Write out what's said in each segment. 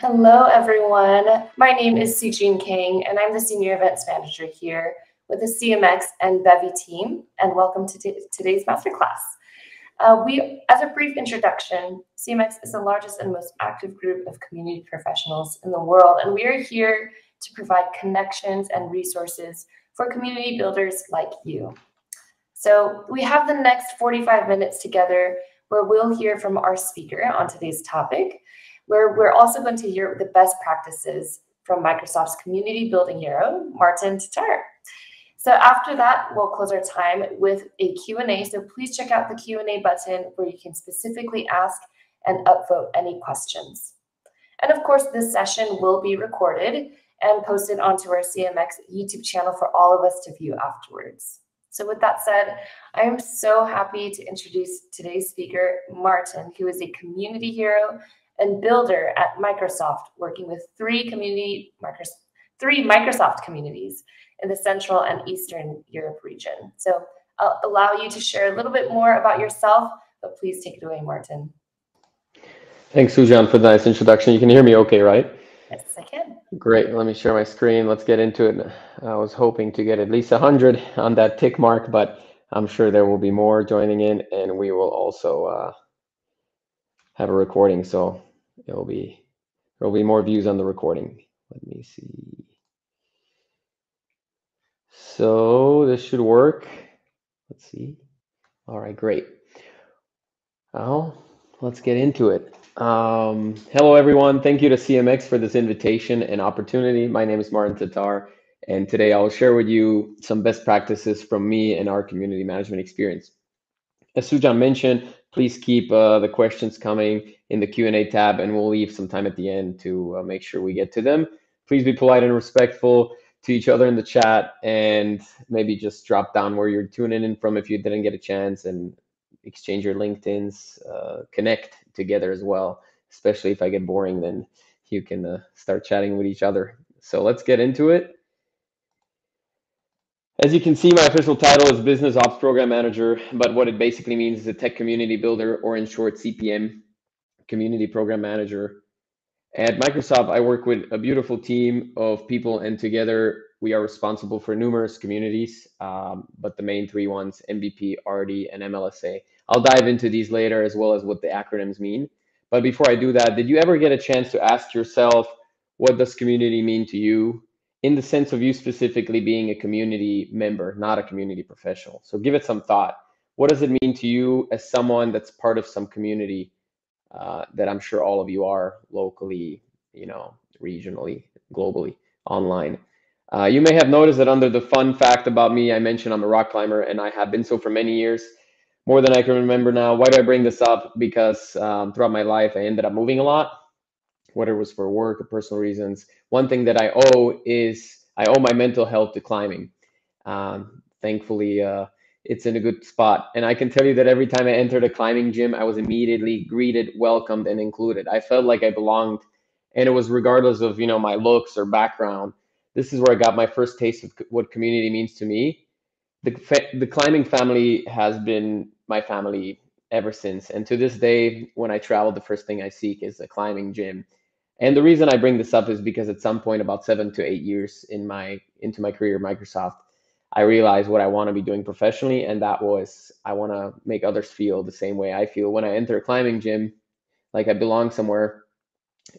Hello, everyone. My name is SueJean Kang, and I'm the Senior Events Manager here with the CMX and Bevy team, and welcome to today's masterclass. Uh, we, as a brief introduction, CMX is the largest and most active group of community professionals in the world, and we are here to provide connections and resources for community builders like you. So we have the next 45 minutes together where we'll hear from our speaker on today's topic, where we're also going to hear the best practices from Microsoft's community building hero, Martin Tatar. So after that, we'll close our time with a Q&A. So please check out the Q&A button where you can specifically ask and upvote any questions. And of course, this session will be recorded and posted onto our CMX YouTube channel for all of us to view afterwards. So with that said, I am so happy to introduce today's speaker, Martin, who is a community hero and builder at Microsoft, working with three community three Microsoft communities in the Central and Eastern Europe region. So I'll allow you to share a little bit more about yourself, but please take it away, Martin. Thanks, SueJean, for the nice introduction. You can hear me okay, right? Yes, I can. Great. Let me share my screen. Let's get into it. I was hoping to get at least 100 on that tick mark, but I'm sure there will be more joining in, and we will also uh, have a recording, so it'll be there will be more views on the recording. Let me see. So this should work. Let's see. All right, great. Now, let's get into it. Um, hello, everyone. Thank you to CMX for this invitation and opportunity. My name is Martin Tatar, and today I will share with you some best practices from me and our community management experience. As SueJean mentioned, please keep uh, the questions coming in the Q&A tab, and we'll leave some time at the end to uh, make sure we get to them. Please be polite and respectful to each other in the chat and maybe just drop down where you're tuning in from if you didn't get a chance and exchange your LinkedIn's, uh, connect together as well. Especially if I get boring, then you can uh, start chatting with each other. So let's get into it. As you can see, my official title is Business Ops Program Manager, but what it basically means is a tech community builder, or in short, CPM, Community Program Manager. At Microsoft, I work with a beautiful team of people, and together we are responsible for numerous communities, um, but the main three ones MVP, RD, and MLSA. I'll dive into these later as well as what the acronyms mean. But before I do that, did you ever get a chance to ask yourself, what does community mean to you? In the sense of you specifically being a community member, not a community professional. So give it some thought. What does it mean to you as someone that's part of some community? uh, that I'm sure all of you are locally, you know, regionally, globally, online. Uh, you may have noticed that under the fun fact about me, I mentioned I'm a rock climber and I have been so for many years, more than I can remember now. Why do I bring this up? Because um, throughout my life, I ended up moving a lot, whether it was for work or personal reasons. One thing that I owe is I owe my mental health to climbing. Um, thankfully, uh, it's in a good spot. And I can tell you that every time I entered a climbing gym, I was immediately greeted, welcomed, and included. I felt like I belonged, and it was regardless of you know my looks or background. This is where I got my first taste of what community means to me. The the climbing family has been my family ever since, and to this day, when I travel, the first thing I seek is a climbing gym. And the reason I bring this up is because at some point, about seven to eight years in my into my career at Microsoft, I realized what I want to be doing professionally, and that was I want to make others feel the same way I feel when I enter a climbing gym, like I belong somewhere.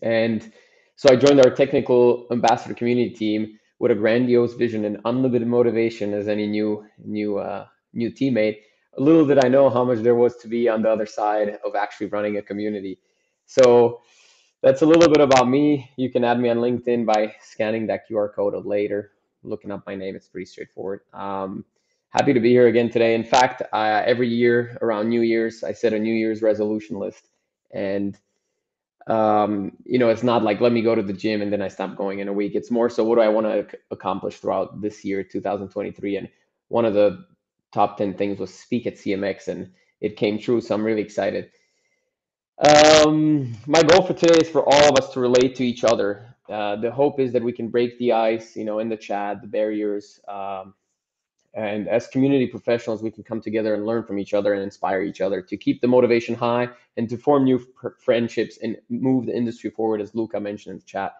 And so I joined our technical ambassador community team with a grandiose vision and unlimited motivation as any new new uh, new teammate. Little did I know how much there was to be on the other side of actually running a community. So that's a little bit about me. You can add me on LinkedIn by scanning that QR code later looking up my name, it's pretty straightforward. Um, happy to be here again today. In fact, uh, every year around New Year's, I set a New Year's resolution list, and um, you know, it's not like let me go to the gym and then I stop going in a week. It's more so what do I want to accomplish throughout this year, 2023. And one of the top 10 things was speak at CMX, and it came true. So I'm really excited. Um, my goal for today is for all of us to relate to each other uh, the hope is that we can break the ice, you know, in the chat, the barriers, um, And as community professionals, we can come together and learn from each other and inspire each other to keep the motivation high and to form new friendships and move the industry forward, as Luca mentioned in the chat.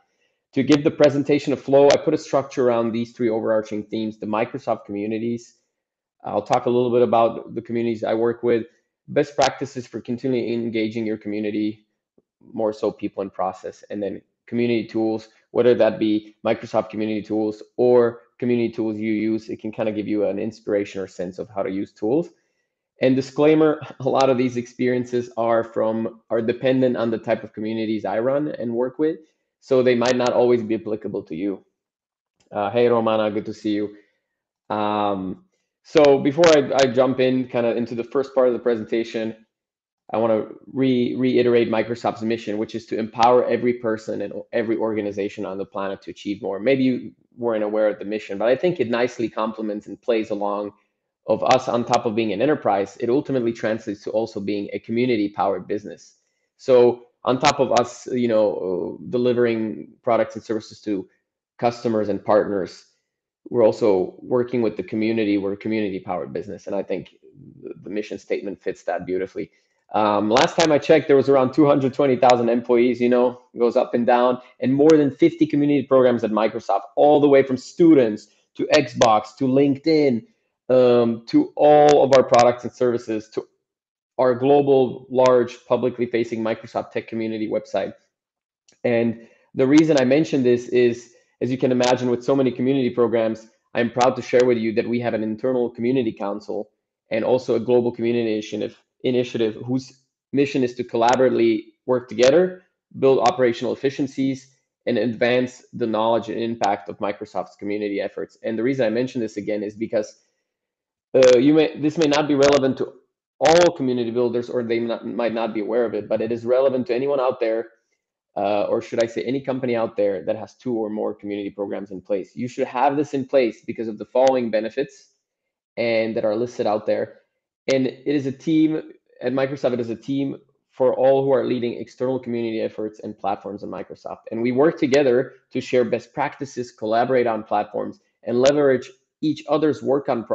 To give the presentation a flow, I put a structure around these three overarching themes the Microsoft communities. I'll talk a little bit about the communities I work with, best practices for continually engaging your community, more so people and process, and then community tools, whether that be Microsoft community tools or community tools you use. It can kind of give you an inspiration or sense of how to use tools. And disclaimer, a lot of these experiences are from are dependent on the type of communities I run and work with. So they might not always be applicable to you. Uh, hey Romana, good to see you. Um, so before I, I jump in kind of into the first part of the presentation, I want to re- reiterate Microsoft's mission, which is to empower every person and every organization on the planet to achieve more. Maybe you weren't aware of the mission, but I think it nicely complements and plays along of us on top of being an enterprise. It ultimately translates to also being a community-powered business. So on top of us, you know, delivering products and services to customers and partners, we're also working with the community. We're a community-powered business, and I think the mission statement fits that beautifully. Um, last time I checked, there was around 220,000 employees, you know, goes up and down, and more than 50 community programs at Microsoft, all the way from students to Xbox to LinkedIn um, to all of our products and services to our global, large, publicly facing Microsoft Tech Community website. And the reason I mention this is, as you can imagine, with so many community programs, I'm proud to share with you that we have an internal community council and also a global community initiative initiative whose mission is to collaboratively work together, build operational efficiencies, and advance the knowledge and impact of Microsoft's community efforts. And the reason I mention this again is because uh, you may this may not be relevant to all community builders, or they not, might not be aware of it, but it is relevant to anyone out there, uh, or should I say, any company out there that has two or more community programs in place. You should have this in place because of the following benefits, and that are listed out there and it is a team at Microsoft. It is a team for all who are leading external community efforts and platforms in Microsoft. And we work together to share best practices, collaborate on platforms, and leverage each other's work on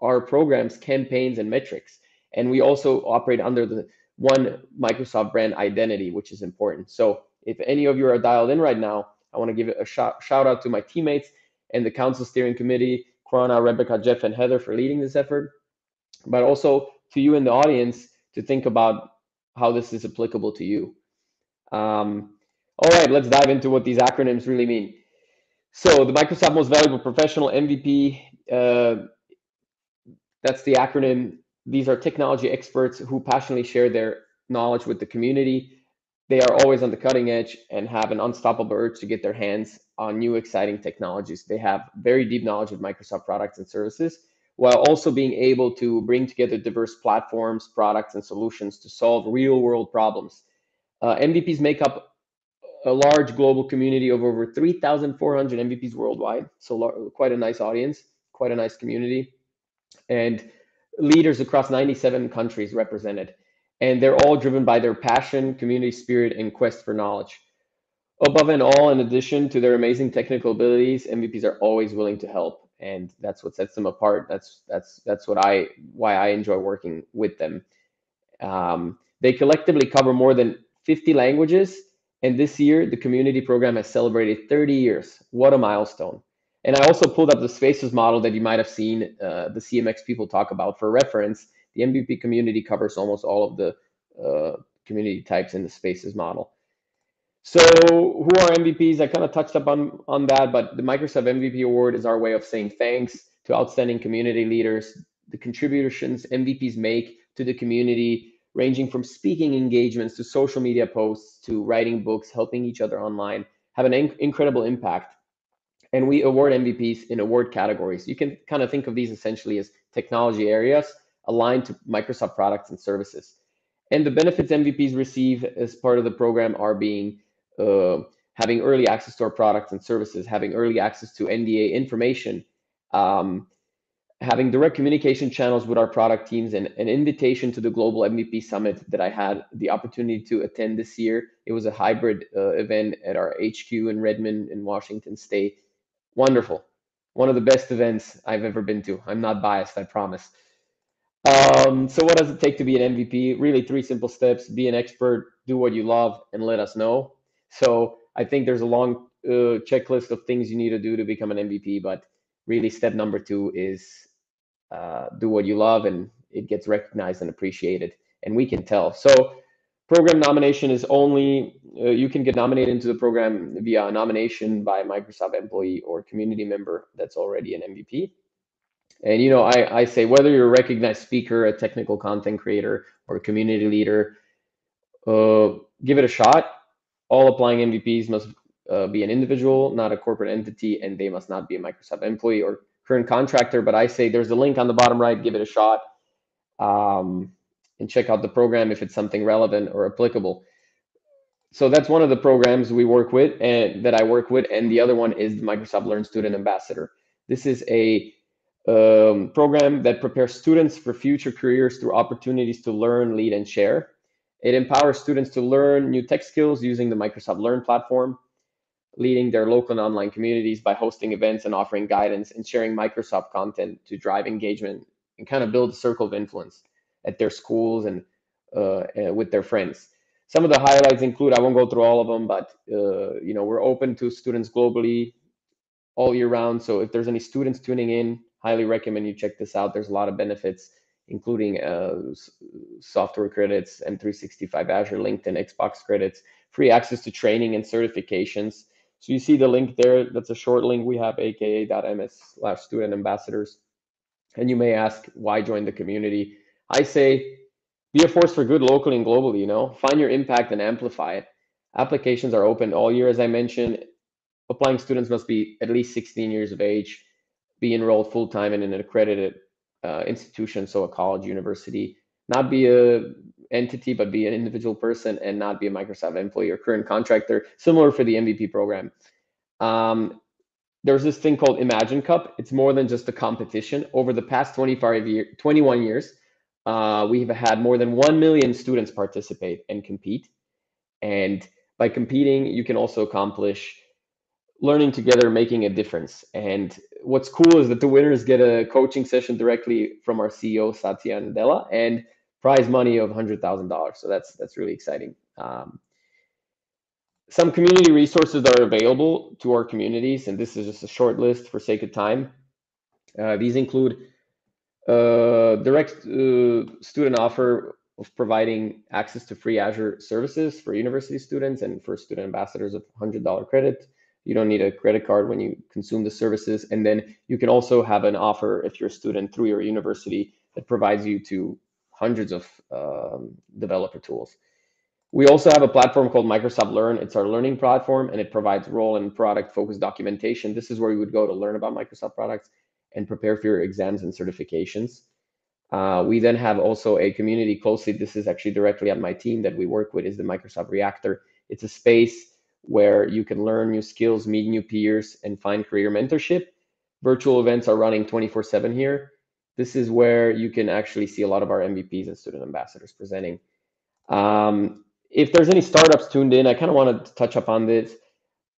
our programs, campaigns, and metrics. And we also operate under the one Microsoft brand identity, which is important. So if any of you are dialed in right now, I want to give a shout, shout out to my teammates and the council steering committee, Corona, Rebecca, Jeff, and Heather for leading this effort but also to you in the audience to think about how this is applicable to you. Um, all right, let's dive into what these acronyms really mean. So the Microsoft Most Valuable Professional MVP, uh, that's the acronym. These are technology experts who passionately share their knowledge with the community. They are always on the cutting edge and have an unstoppable urge to get their hands on new exciting technologies. They have very deep knowledge of Microsoft products and services while also being able to bring together diverse platforms, products, and solutions to solve real world problems. Uh, MVPs make up a large global community of over 3,400 MVPs worldwide. So, quite a nice audience, quite a nice community, and leaders across 97 countries represented. And they're all driven by their passion, community spirit, and quest for knowledge. Above and all, in addition to their amazing technical abilities, MVPs are always willing to help and that's what sets them apart. That's that's that's what I why I enjoy working with them. Um, they collectively cover more than 50 languages, and this year the community program has celebrated 30 years. What a milestone! And I also pulled up the Spaces model that you might have seen uh, the CMX people talk about. For reference, the MVP community covers almost all of the uh, community types in the Spaces model. So, who are MVPs? I kind of touched up on, on that, but the Microsoft MVP Award is our way of saying thanks to outstanding community leaders, the contributions MVPs make to the community, ranging from speaking engagements to social media posts to writing books, helping each other online, have an in- incredible impact. And we award MVPs in award categories. You can kind of think of these essentially as technology areas aligned to Microsoft products and services. And the benefits MVPs receive as part of the program are being uh, having early access to our products and services, having early access to NDA information, um, having direct communication channels with our product teams, and an invitation to the Global MVP Summit that I had the opportunity to attend this year. It was a hybrid uh, event at our HQ in Redmond in Washington State. Wonderful. one of the best events I've ever been to. I'm not biased, I promise. Um, so, what does it take to be an MVP? Really, three simple steps be an expert, do what you love, and let us know. So, I think there's a long uh, checklist of things you need to do to become an MVP, but really, step number two is uh, do what you love, and it gets recognized and appreciated. And we can tell. So, program nomination is only uh, you can get nominated into the program via nomination by a Microsoft employee or community member that's already an MVP. And you know, I, I say whether you're a recognized speaker, a technical content creator, or a community leader, uh, give it a shot. All applying MVPs must uh, be an individual, not a corporate entity, and they must not be a Microsoft employee or current contractor. But I say there's a link on the bottom right. Give it a shot, um, and check out the program if it's something relevant or applicable. So that's one of the programs we work with and that I work with, and the other one is the Microsoft Learn Student Ambassador. This is a um, program that prepares students for future careers through opportunities to learn, lead, and share. It empowers students to learn new tech skills using the Microsoft Learn platform, leading their local and online communities by hosting events and offering guidance and sharing Microsoft content to drive engagement and kind of build a circle of influence at their schools and uh, with their friends. Some of the highlights include I won't go through all of them, but uh, you know we're open to students globally all year round. So if there's any students tuning in, highly recommend you check this out. There's a lot of benefits, including uh, software credits, M365 Azure, LinkedIn, Xbox credits, free access to training and certifications. So you see the link there. That's a short link we have, aka.ms slash student ambassadors. And you may ask, why join the community? I say, be a force for good locally and globally, you know, find your impact and amplify it. Applications are open all year, as I mentioned. Applying students must be at least 16 years of age be enrolled full time in an accredited uh, institution, so a college, university, not be a entity, but be an individual person and not be a Microsoft employee or current contractor, similar for the MVP program. Um, there's this thing called Imagine Cup. It's more than just a competition. Over the past 25 year, 21 years, uh, we have had more than 1 million students participate and compete. And by competing, you can also accomplish learning together, making a difference. And what's cool is that the winners get a coaching session directly from our CEO Satya Nadella and prize money of hundred thousand dollars. So that's that's really exciting. Um, some community resources that are available to our communities, and this is just a short list for sake of time. Uh, these include uh, direct uh, student offer of providing access to free Azure services for university students and for student ambassadors of $100 credit you don't need a credit card when you consume the services. And then you can also have an offer if you're a student through your university that provides you to hundreds of um, developer tools. We also have a platform called Microsoft Learn. It's our learning platform and it provides role and product focused documentation. This is where you would go to learn about Microsoft products and prepare for your exams and certifications. Uh, we then have also a community closely. This is actually directly on my team that we work with is the Microsoft Reactor. It's a space where you can learn new skills, meet new peers, and find career mentorship. Virtual events are running 24 7 here. This is where you can actually see a lot of our MVPs and student ambassadors presenting. Um, if there's any startups tuned in, I kind of wanted to touch up on this.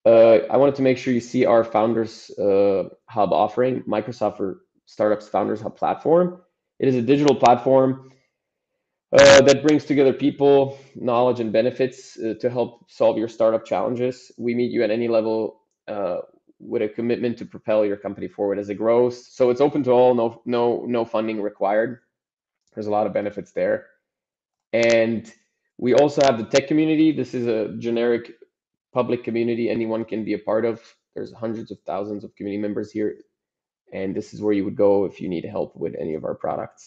Uh, I wanted to make sure you see our Founders uh, Hub offering, Microsoft for Startups Founders Hub platform. It is a digital platform uh, that brings together people, knowledge, and benefits uh, to help solve your startup challenges. We meet you at any level uh, with a commitment to propel your company forward as it grows. So it's open to all, no no no funding required. There's a lot of benefits there, and we also have the tech community. This is a generic public community anyone can be a part of. There's hundreds of thousands of community members here, and this is where you would go if you need help with any of our products.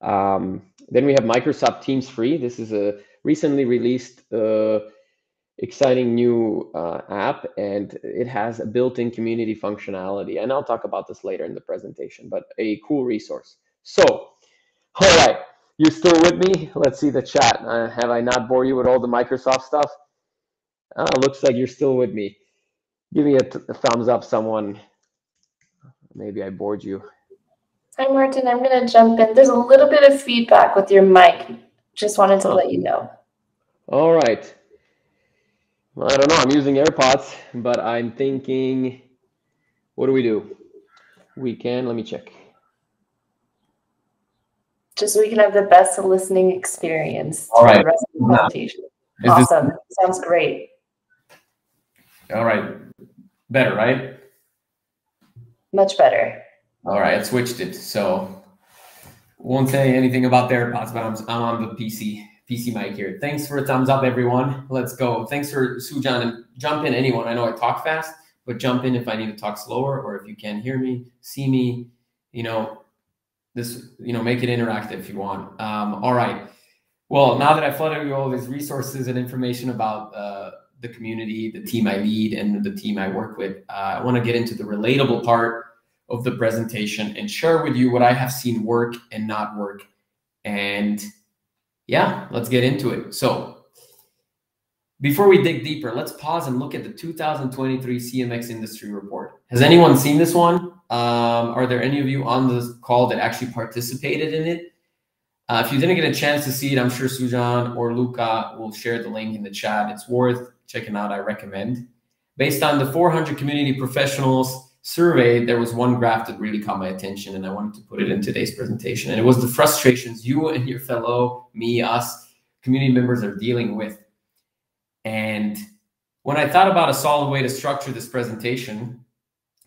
Um, then we have Microsoft Teams Free. This is a recently released uh, exciting new uh, app, and it has a built-in community functionality. And I'll talk about this later in the presentation, but a cool resource. So, all right, you still with me? Let's see the chat. Uh, have I not bored you with all the Microsoft stuff? Uh, looks like you're still with me. Give me a, a thumbs up, someone. Maybe I bored you. Hi, Martin. I'm going to jump in. There's a little bit of feedback with your mic. Just wanted to oh. let you know. All right. Well, I don't know. I'm using AirPods, but I'm thinking, what do we do? We can. Let me check. Just so we can have the best listening experience. All right. The rest of the presentation. Is awesome. Sounds great. All right. Better, right? Much better. All right. I switched it. So won't say anything about their but I'm, I'm on the PC PC mic here. Thanks for a thumbs up, everyone. Let's go. Thanks for SueJean and jump in anyone. I know I talk fast, but jump in if I need to talk slower or if you can't hear me, see me, you know, this, you know, make it interactive if you want. Um, all right. Well, now that I flooded you all these resources and information about uh, the community, the team I lead, and the team I work with, uh, I want to get into the relatable part of the presentation and share with you what I have seen work and not work. And yeah, let's get into it. So before we dig deeper, let's pause and look at the 2023 CMX industry report. Has anyone seen this one? Um, are there any of you on the call that actually participated in it? Uh, if you didn't get a chance to see it, I'm sure SueJean or Luca will share the link in the chat. It's worth checking out. I recommend. Based on the 400 community professionals surveyed, there was one graph that really caught my attention, and I wanted to put it in today's presentation. And it was the frustrations you and your fellow, me, us, community members are dealing with. And when I thought about a solid way to structure this presentation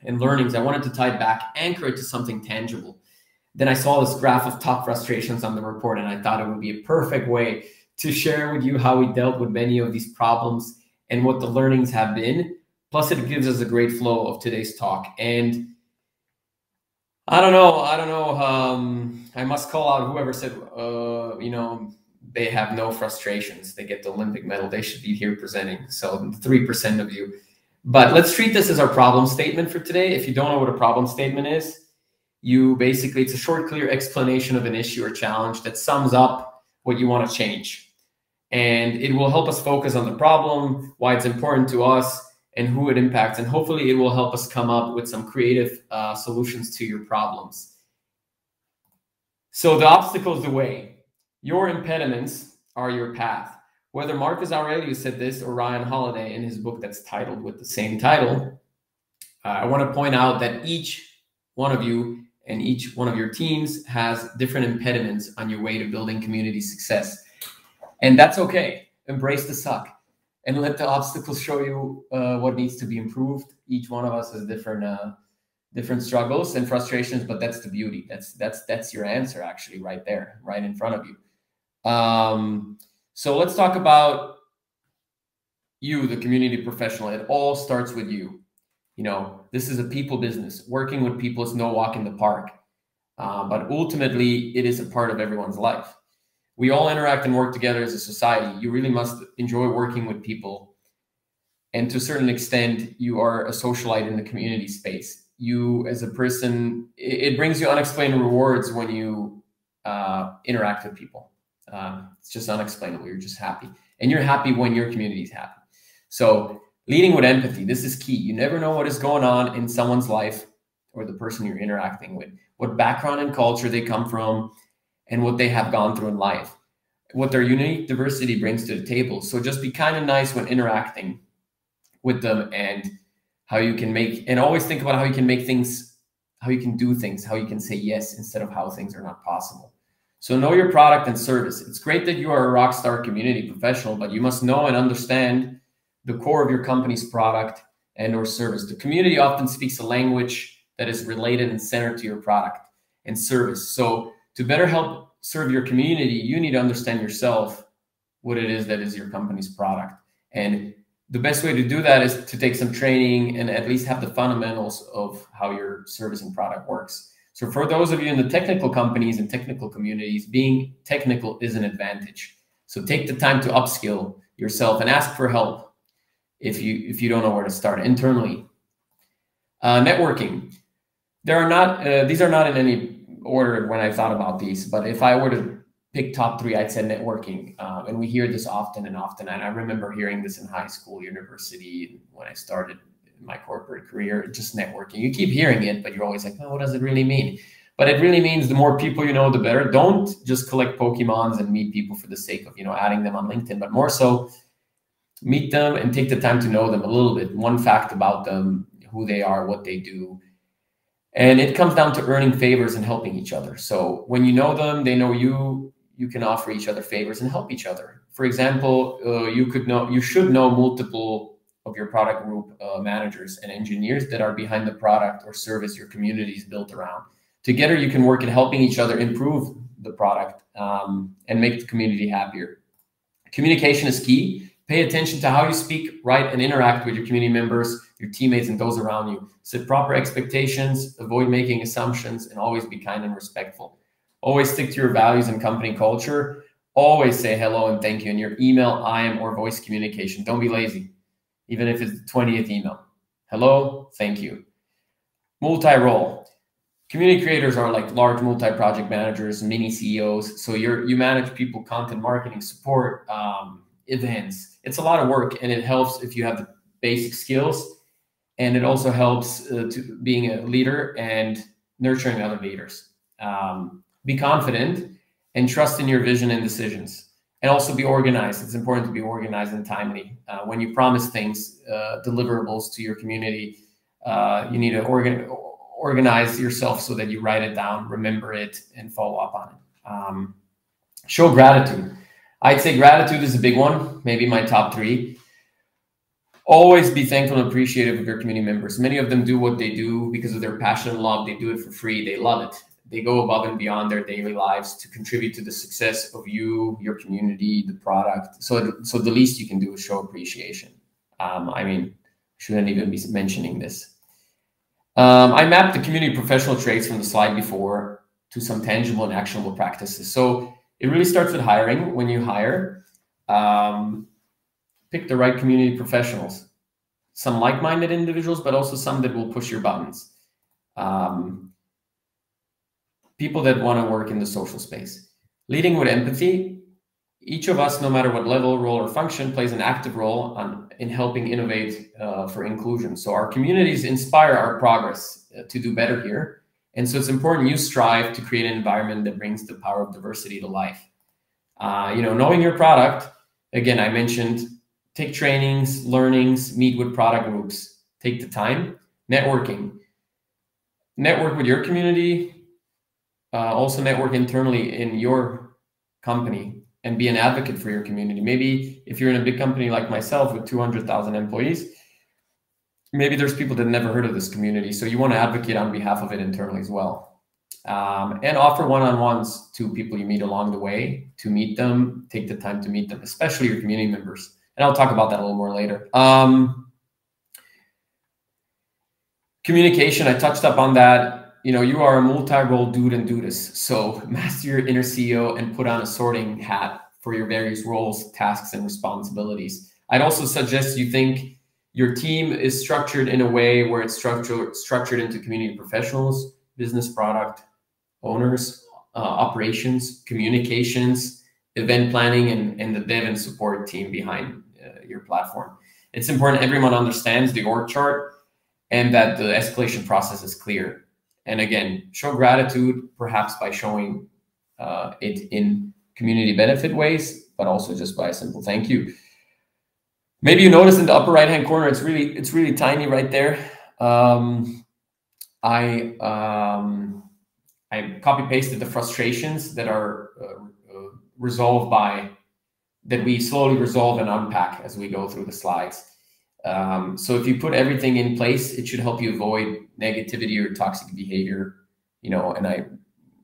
and learnings, I wanted to tie back, anchor it to something tangible. Then I saw this graph of top frustrations on the report, and I thought it would be a perfect way to share with you how we dealt with many of these problems and what the learnings have been. Plus, it gives us a great flow of today's talk. And I don't know, I don't know. Um, I must call out whoever said, uh, you know, they have no frustrations. They get the Olympic medal. They should be here presenting. So 3% of you. But let's treat this as our problem statement for today. If you don't know what a problem statement is, you basically, it's a short, clear explanation of an issue or challenge that sums up what you want to change. And it will help us focus on the problem, why it's important to us, and who it impacts. And hopefully, it will help us come up with some creative uh, solutions to your problems. So, the obstacle is the way. Your impediments are your path. Whether Marcus Aurelius said this or Ryan Holiday in his book that's titled with the same title, uh, I want to point out that each one of you and each one of your teams has different impediments on your way to building community success. And that's okay. Embrace the suck and let the obstacles show you uh, what needs to be improved. Each one of us has different uh, different struggles and frustrations, but that's the beauty. That's that's that's your answer actually right there, right in front of you. Um, so let's talk about you, the community professional. It all starts with you. You know, this is a people business. Working with people is no walk in the park, uh, but ultimately, it is a part of everyone's life. We all interact and work together as a society. You really must enjoy working with people. And to a certain extent, you are a socialite in the community space. You, as a person, it, it brings you unexplained rewards when you uh, interact with people. Um, it's just unexplainable. You're just happy. And you're happy when your community is happy. So, leading with empathy, this is key. You never know what is going on in someone's life or the person you're interacting with, what background and culture they come from, and what they have gone through in life, what their unique diversity brings to the table. So, just be kind of nice when interacting with them and how you can make, and always think about how you can make things, how you can do things, how you can say yes instead of how things are not possible. So know your product and service. It's great that you are a rock star community professional, but you must know and understand the core of your company's product and or service. The community often speaks a language that is related and centered to your product and service. So to better help serve your community, you need to understand yourself what it is that is your company's product. And the best way to do that is to take some training and at least have the fundamentals of how your service and product works. So for those of you in the technical companies and technical communities, being technical is an advantage. So take the time to upskill yourself and ask for help if you if you don't know where to start internally. Uh, networking. There are not uh, these are not in any order when I thought about these, but if I were to pick top three, I'd say networking. Um, and we hear this often and often. And I remember hearing this in high school, university, when I started my corporate career, just networking. You keep hearing it, but you're always like, oh, what does it really mean? But it really means the more people you know, the better. Don't just collect Pokemons and meet people for the sake of, you know, adding them on LinkedIn, but more so meet them and take the time to know them a little bit. One fact about them, who they are, what they do. And it comes down to earning favors and helping each other. So when you know them, they know you, you can offer each other favors and help each other. For example, uh, you could know, you should know multiple of your product group uh, managers and engineers that are behind the product or service your community is built around. Together, you can work in helping each other improve the product um, and make the community happier. Communication is key. Pay attention to how you speak, write, and interact with your community members, your teammates, and those around you. Set proper expectations, avoid making assumptions, and always be kind and respectful. Always stick to your values and company culture. Always say hello and thank you in your email, IM, or voice communication. Don't be lazy, even if it's the 20th email. Hello, thank you. Multi role. Community creators are like large multi-project managers, mini CEOs. So you're you manage people, content marketing, support, um, events. It's a lot of work, and it helps if you have the basic skills, and it also helps uh, to being a leader and nurturing other leaders. Um, be confident and trust in your vision and decisions, and also be organized. It's important to be organized and timely. Uh, when you promise things, uh, deliverables to your community, uh, you need to organ- organize yourself so that you write it down, remember it, and follow up on it. Um, show gratitude I'd say gratitude is a big one, maybe my top three. Always be thankful and appreciative of your community members. Many of them do what they do because of their passion and love. They do it for free. They love it. They go above and beyond their daily lives to contribute to the success of you, your community, the product. So, so the least you can do is show appreciation. Um, I mean, shouldn't even be mentioning this. Um, I mapped the community professional traits from the slide before to some tangible and actionable practices. So it really starts with hiring. When you hire, um, pick the right community professionals, some like-minded individuals, but also some that will push your buttons. Um, people that want to work in the social space. Leading with empathy. Each of us, no matter what level, role, or function, plays an active role on, in helping innovate uh, for inclusion. So our communities inspire our progress uh, to do better here. And so it's important you strive to create an environment that brings the power of diversity to life. Uh, you know, knowing your product, again, I mentioned take trainings, learnings, meet with product groups, take the time, networking, network with your community, uh, also network internally in your company and be an advocate for your community. Maybe if you're in a big company like myself with 200,000 employees, maybe there's people that never heard of this community. So you want to advocate on behalf of it internally as well. Um, and offer one-on-ones to people you meet along the way to meet them, take the time to meet them, especially your community members. And I'll talk about that a little more later. Um, communication, I touched up on that. You know, you are a multi-role dude and dudess. So master your inner CEO and put on a sorting hat for your various roles, tasks, and responsibilities. I'd also suggest you think your team is structured in a way where it's structured structured into community professionals, business product owners, uh, operations, communications, event planning, and, and the dev and support team behind your platform. It's important everyone understands the org chart and that the escalation process is clear. And again, show gratitude perhaps by showing uh, it in community benefit ways, but also just by a simple thank you. Maybe you notice in the upper right hand corner, it's really it's really tiny right there. Um, I um, I copy pasted the frustrations that are uh, uh, resolved by that we slowly resolve and unpack as we go through the slides. Um, so if you put everything in place, it should help you avoid negativity or toxic behavior. You know, and I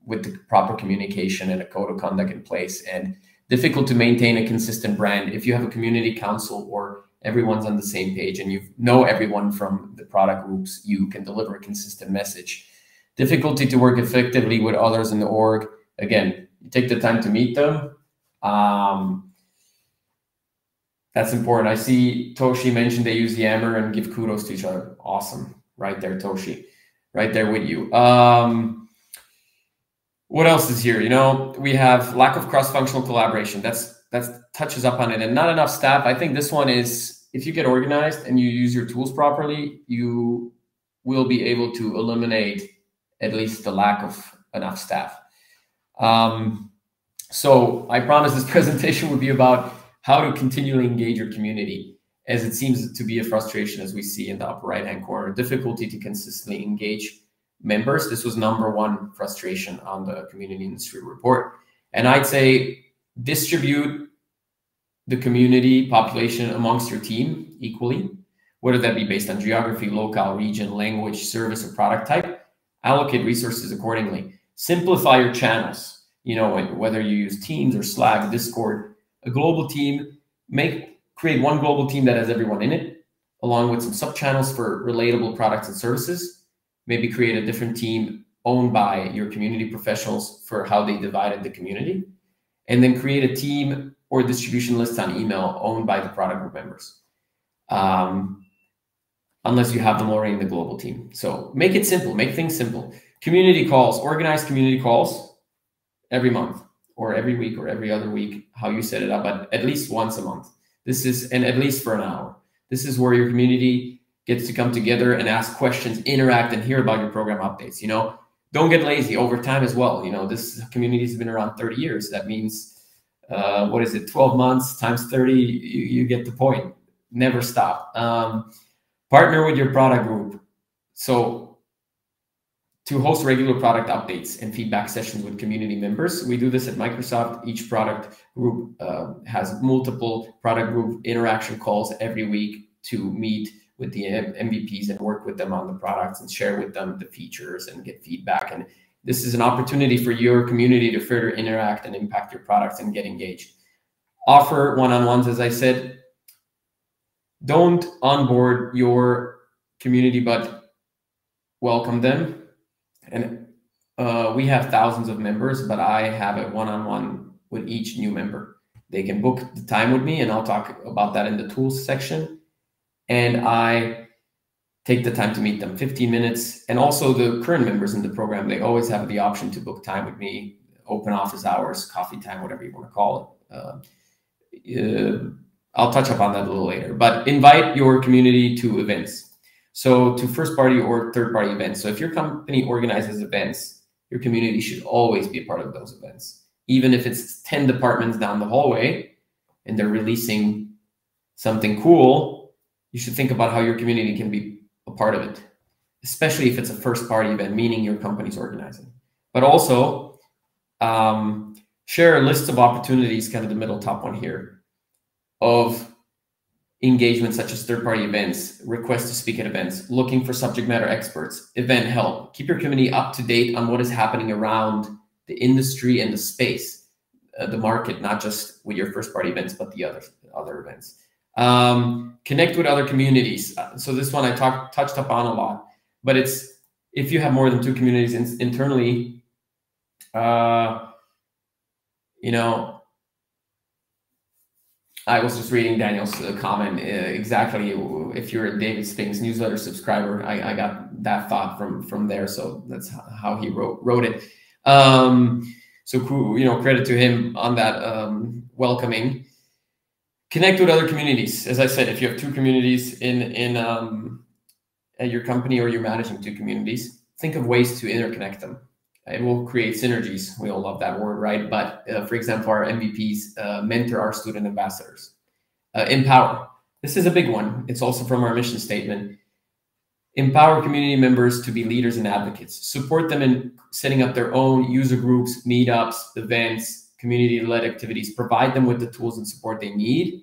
with the proper communication and a code of conduct in place and difficult to maintain a consistent brand if you have a community council or everyone's on the same page and you know everyone from the product groups you can deliver a consistent message difficulty to work effectively with others in the org again you take the time to meet them um, that's important i see toshi mentioned they use yammer and give kudos to each other awesome right there toshi right there with you um, what else is here? You know, we have lack of cross-functional collaboration. That's that's touches up on it, and not enough staff. I think this one is if you get organized and you use your tools properly, you will be able to eliminate at least the lack of enough staff. Um, so I promise this presentation would be about how to continually engage your community, as it seems to be a frustration as we see in the upper right hand corner, difficulty to consistently engage members. This was number one frustration on the community industry report. And I'd say distribute the community population amongst your team equally, whether that be based on geography, locale, region, language, service, or product type. Allocate resources accordingly. Simplify your channels. You know, whether you use Teams or Slack, Discord, a global team, make create one global team that has everyone in it, along with some sub channels for relatable products and services. Maybe create a different team owned by your community professionals for how they divided the community, and then create a team or distribution list on email owned by the product group members. Um, unless you have them already in the global team. So make it simple, make things simple. Community calls, organize community calls every month or every week or every other week, how you set it up, but at least once a month. This is, and at least for an hour. This is where your community gets to come together and ask questions, interact, and hear about your program updates. You know, don't get lazy over time as well. You know, this community has been around 30 years. That means uh, what is it, 12 months times 30, you, you get the point. Never stop. Um, partner with your product group. So to host regular product updates and feedback sessions with community members. We do this at Microsoft. Each product group uh, has multiple product group interaction calls every week to meet with the MVPs and work with them on the products and share with them the features and get feedback. And this is an opportunity for your community to further interact and impact your products and get engaged. Offer one-on-ones, as I said. Don't onboard your community, but welcome them. And uh, we have thousands of members, but I have a one-on-one with each new member. They can book the time with me, and I'll talk about that in the tools section. And I take the time to meet them 15 minutes and also the current members in the program they always have the option to book time with me open office hours coffee time whatever you want to call it uh, uh, i'll touch upon that a little later but invite your community to events so to first party or third party events so if your company organizes events your community should always be a part of those events even if it's 10 departments down the hallway and they're releasing something cool you should think about how your community can be a part of it, especially if it's a first party event, meaning your company's organizing. But also um, share a list of opportunities, kind of the middle top one here, of engagement such as third party events, request to speak at events, looking for subject matter experts, event help. Keep your community up to date on what is happening around the industry and the space, uh, the market, not just with your first party events, but the other other events. Um, connect with other communities. Uh, so this one I talked touched upon a lot, but it's if you have more than two communities in, internally, uh, you know, I was just reading Daniel's uh, comment. Uh, exactly, if you're a David Spinks newsletter subscriber, I, I, got that thought from from there. So that's how he wrote wrote it. Um, so you know, credit to him on that um, welcoming connect with other communities. As I said, if you have two communities in in um, at your company or you're managing two communities, think of ways to interconnect them. It will create synergies. We all love that word, right? But uh, for example, our MVPs uh, mentor our student ambassadors. Uh, empower. This is a big one. It's also from our mission statement. Empower community members to be leaders and advocates. Support them in setting up their own user groups, meetups, events, community-led activities, provide them with the tools and support they need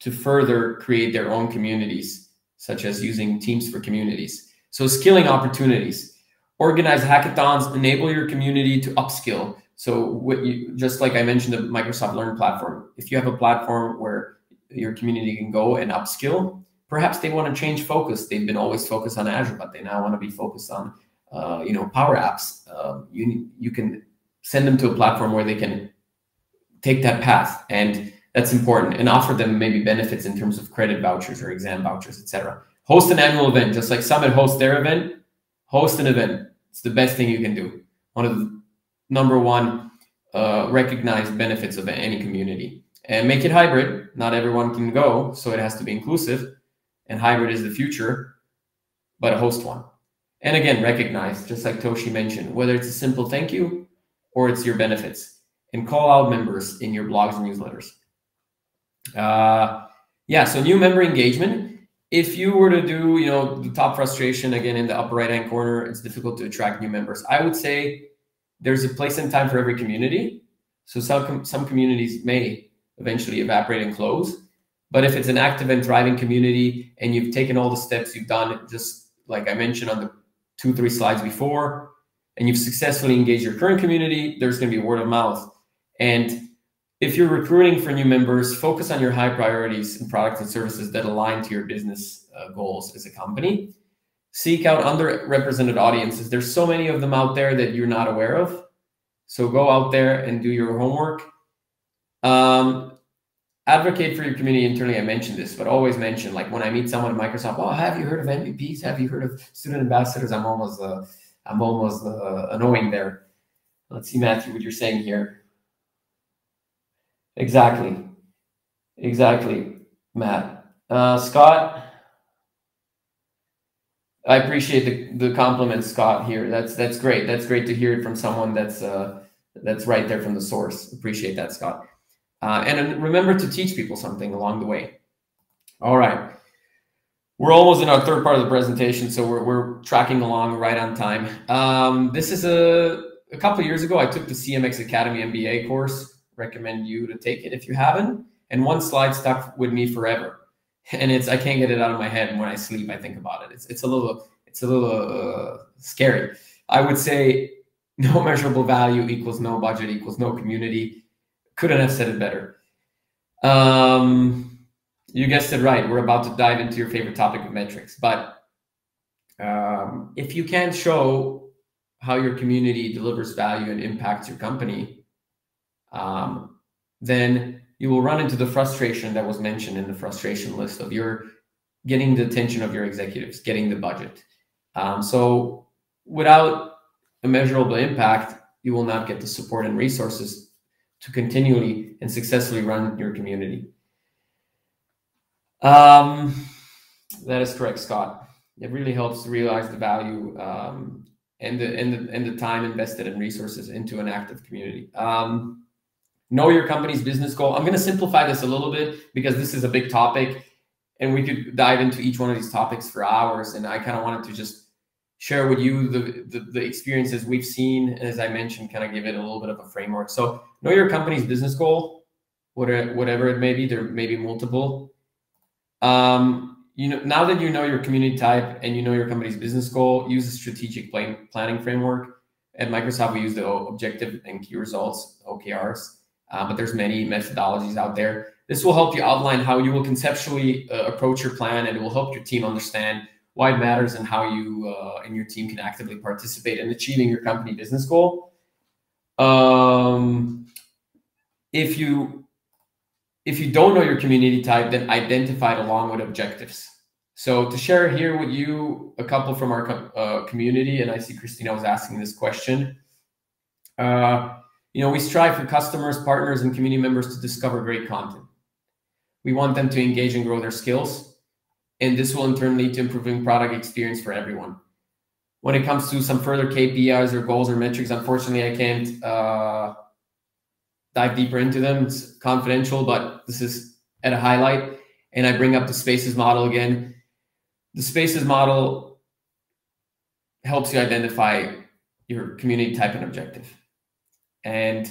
to further create their own communities, such as using Teams for Communities. So skilling opportunities, organize hackathons, enable your community to upskill. So what you just like I mentioned the Microsoft Learn platform. If you have a platform where your community can go and upskill, perhaps they want to change focus. They've been always focused on Azure, but they now want to be focused on uh, you know Power Apps. Uh, you you can send them to a platform where they can take that path and that's important and offer them maybe benefits in terms of credit vouchers or exam vouchers etc host an annual event just like summit hosts their event host an event. It's the best thing you can do. One of the number one uh, recognized benefits of any community. And make it hybrid. Not everyone can go so it has to be inclusive. And hybrid is the future but a host one. And again recognize just like toshi mentioned whether it's a simple thank you or it's your benefits. And call out members in your blogs and newsletters. Uh, yeah, so new member engagement. If you were to do, you know, the top frustration again in the upper right hand corner, it's difficult to attract new members. I would say there's a place and time for every community. So some some communities may eventually evaporate and close, but if it's an active and thriving community and you've taken all the steps you've done, just like I mentioned on the two three slides before, and you've successfully engaged your current community, there's going to be word of mouth. And if you're recruiting for new members, focus on your high priorities and products and services that align to your business uh, goals as a company. Seek out underrepresented audiences. There's so many of them out there that you're not aware of. So go out there and do your homework. Um, advocate for your community internally. I mentioned this, but always mention like when I meet someone at Microsoft, oh, have you heard of MVPs? Have you heard of student ambassadors? I'm almost, uh, I'm almost uh, annoying there. Let's see, Matthew, what you're saying here. Exactly. Exactly, Matt. Uh, Scott, I appreciate the, the compliment, Scott. Here, that's that's great. That's great to hear it from someone that's uh, that's right there from the source. Appreciate that, Scott. Uh, and remember to teach people something along the way. All right, we're almost in our third part of the presentation, so we're we're tracking along right on time. Um, this is a a couple years ago. I took the CMX Academy MBA course recommend you to take it if you haven't. And one slide stuck with me forever, and it's I can't get it out of my head. And when I sleep, I think about it. It's it's a little it's a little uh, scary. I would say no measurable value equals no budget equals no community. Couldn't have said it better. Um, you guessed it right. We're about to dive into your favorite topic of metrics, but um, if you can't show how your community delivers value and impacts your company, um, then you will run into the frustration that was mentioned in the frustration list of your getting the attention of your executives, getting the budget. Um, so without a measurable impact, you will not get the support and resources to continually and successfully run your community. Um, that is correct, Scott. It really helps realize the value um, and the and the and the time invested and resources into an active community. Um, know your company's business goal. I'm going to simplify this a little bit because this is a big topic and we could dive into each one of these topics for hours. And I kind of wanted to just share with you the, the, the experiences we've seen. As I mentioned, kind of give it a little bit of a framework. So know your company's business goal, whatever, it may be, there may be multiple. Um, you know, now that you know your community type and you know your company's business goal, use a strategic plan, planning framework. At Microsoft, we use the objective and key results, OKRs uh, but there's many methodologies out there. This will help you outline how you will conceptually uh, approach your plan, and it will help your team understand why it matters and how you uh, and your team can actively participate in achieving your company business goal. Um, if you if you don't know your community type, then identify it along with objectives. So to share here with you a couple from our uh, community, and I see Christina was asking this question. Uh, you know, we strive for customers, partners, and community members to discover great content. We want them to engage and grow their skills, and this will in turn lead to improving product experience for everyone. When it comes to some further KPIs or goals or metrics, unfortunately, I can't uh, dive deeper into them. It's confidential, but this is at a highlight. And I bring up the spaces model again. The spaces model helps you identify your community type and objective. And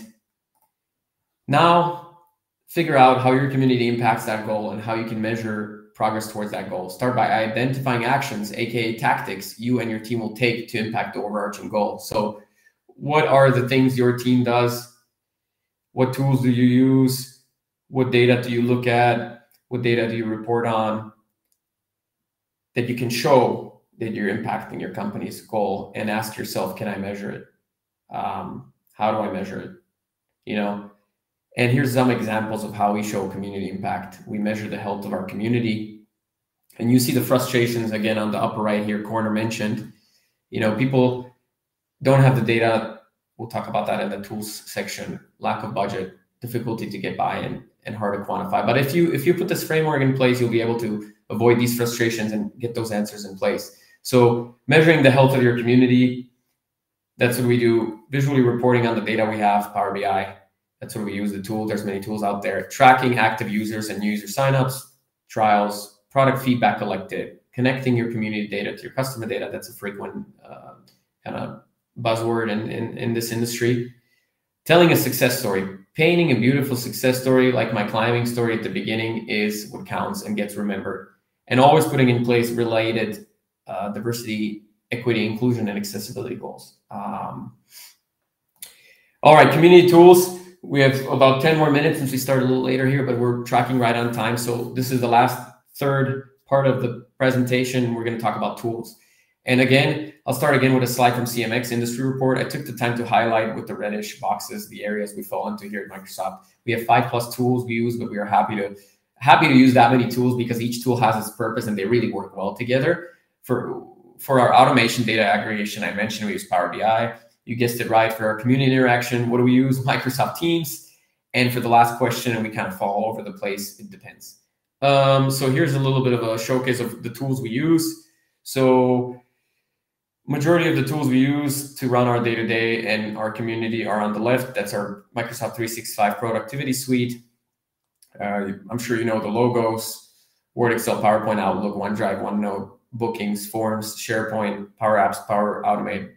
now figure out how your community impacts that goal and how you can measure progress towards that goal. Start by identifying actions, aka tactics, you and your team will take to impact the overarching goal. So, what are the things your team does? What tools do you use? What data do you look at? What data do you report on? That you can show that you're impacting your company's goal and ask yourself, can I measure it? Um, how do I measure it? You know, and here's some examples of how we show community impact. We measure the health of our community. And you see the frustrations again on the upper right here corner mentioned. You know, people don't have the data. We'll talk about that in the tools section. Lack of budget, difficulty to get by in and hard to quantify. But if you if you put this framework in place, you'll be able to avoid these frustrations and get those answers in place. So measuring the health of your community, that's what we do visually reporting on the data we have, Power BI. That's what we use the tool. There's many tools out there. Tracking active users and user signups, trials, product feedback collected, connecting your community data to your customer data. That's a frequent uh, kind of buzzword in, in, in this industry. Telling a success story, painting a beautiful success story like my climbing story at the beginning is what counts and gets remembered. And always putting in place related uh, diversity, equity, inclusion, and accessibility goals. Um, all right, community tools. We have about 10 more minutes since we started a little later here, but we're tracking right on time. So this is the last third part of the presentation. We're going to talk about tools. And again, I'll start again with a slide from CMX industry report. I took the time to highlight with the reddish boxes the areas we fall into here at Microsoft. We have five plus tools we use, but we are happy to happy to use that many tools because each tool has its purpose and they really work well together. For for our automation data aggregation, I mentioned we use Power BI. You guessed it right. For our community interaction, what do we use? Microsoft Teams. And for the last question, and we kind of fall all over the place. It depends. Um, so here's a little bit of a showcase of the tools we use. So majority of the tools we use to run our day-to-day and our community are on the left. That's our Microsoft 365 productivity suite. Uh, I'm sure you know the logos, Word, Excel, PowerPoint, Outlook, OneDrive, OneNote, bookings, forms, SharePoint, Power Apps, Power Automate,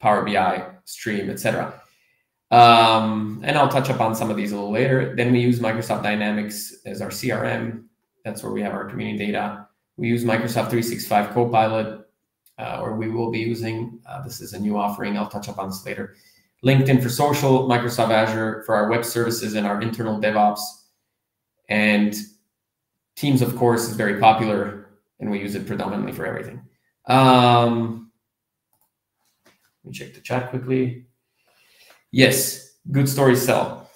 Power BI, Stream, etc. Um, and I'll touch upon some of these a little later. Then we use Microsoft Dynamics as our CRM. That's where we have our community data. We use Microsoft 365 Copilot, uh, or we will be using. Uh, this is a new offering. I'll touch upon this later. LinkedIn for social, Microsoft Azure for our web services and our internal DevOps. And Teams, of course, is very popular, and we use it predominantly for everything. Um, let me check the chat quickly. Yes, good stories sell.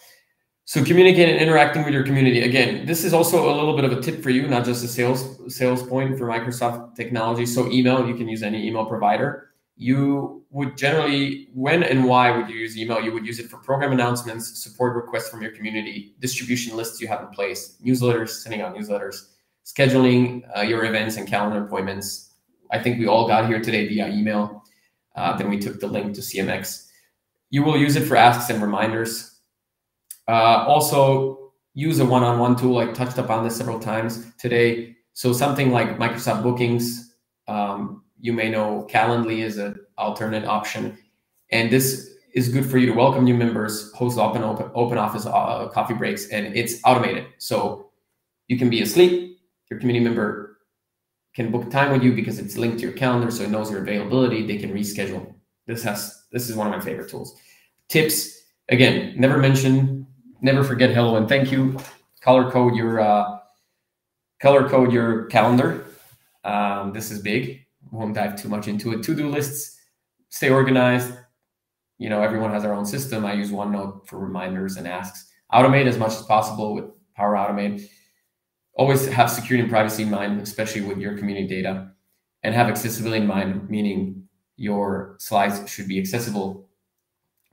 So communicating and interacting with your community. Again, this is also a little bit of a tip for you, not just a sales sales point for Microsoft technology. So email, you can use any email provider. You would generally, when and why would you use email? You would use it for program announcements, support requests from your community, distribution lists you have in place, newsletters, sending out newsletters, scheduling uh, your events and calendar appointments. I think we all got here today via email. Uh, then we took the link to CMX. You will use it for asks and reminders uh, also, use a one-on-one tool. I touched upon this several times today. So something like Microsoft Bookings, um, you may know Calendly is an alternate option, and this is good for you to welcome new members, host open open, open office uh, coffee breaks, and it's automated. So you can be asleep, your community member can book time with you because it's linked to your calendar, so it knows your availability. They can reschedule. This has this is one of my favorite tools. Tips again, never mention never forget hello and thank you. Color code your uh, color code your calendar. Um, this is big. Won't dive too much into it. To-do lists. Stay organized. You know, everyone has their own system. I use OneNote for reminders and asks. Automate as much as possible with Power Automate. Always have security and privacy in mind, especially with your community data, and have accessibility in mind, meaning your slides should be accessible.